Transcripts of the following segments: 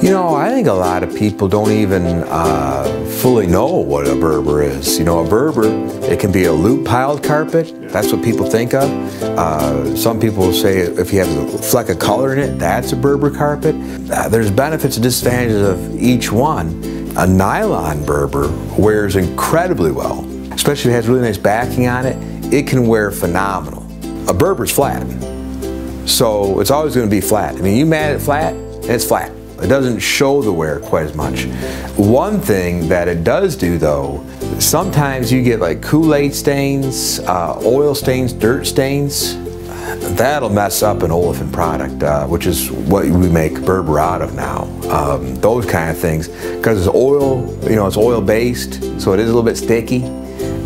You know, I think a lot of people don't even uh, fully know what a Berber is. You know, a Berber, it can be a loop piled carpet. That's what people think of. Uh, some people say if you have a fleck of color in it, that's a Berber carpet. Uh, there's benefits and disadvantages of each one. A nylon Berber wears incredibly well, especially if it has really nice backing on it. It can wear phenomenal. A Berber's flat, so it's always going to be flat. I mean, you mat it flat, and it's flat. It doesn't show the wear quite as much. One thing that it does do though, sometimes you get like Kool-Aid stains, uh, oil stains, dirt stains. That'll mess up an olefin product, uh, which is what we make Berber out of now. Um, those kind of things, because it's oil, you know, it's oil based, so it is a little bit sticky,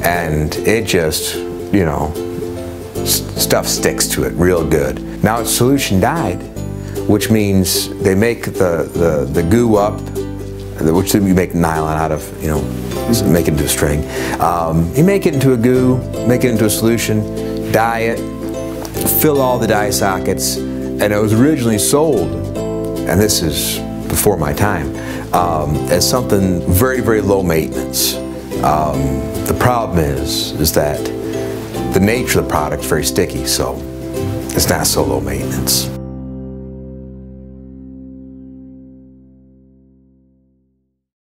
and it just, you know, stuff sticks to it real good. Now it's solution dyed, which means they make the, the, the goo up, which you make nylon out of, you know, make it into a string. Um, you make it into a goo, make it into a solution, dye it, fill all the dye sockets, and it was originally sold, and this is before my time, um, as something very, very low maintenance. Um, the problem is, is that the nature of the product is very sticky, so it's not so low maintenance.